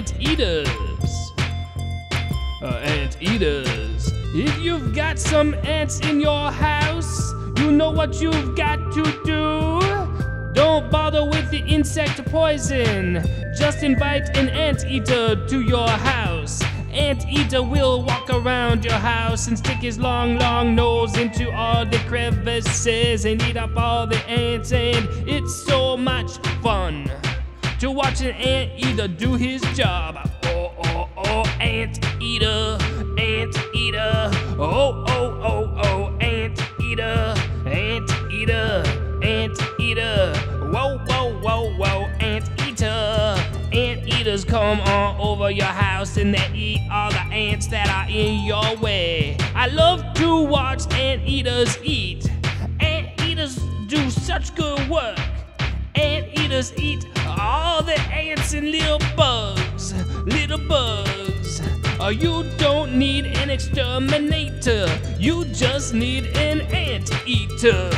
anteaters. Uh, anteaters. If you've got some ants in your house, you know what you've got to do. Don't bother with the insect poison. Just invite an anteater to your house. Anteater will walk around your house and stick his long, long nose into all the crevices and eat up all the ants. And it's so much fun to watch an anteater do his job. Oh, oh, oh, anteater, anteater. Oh, oh, oh, oh, ant eater, ant eater, ant eater. Whoa, whoa, whoa, whoa, anteater. Anteaters come on over your house and they eat all the ants that are in your way. I love to watch ant eaters eat. Ant eaters do such good work. Ant eaters eat all the ants and little bugs, little bugs. Oh, you don't need an exterminator, you just need an anteater.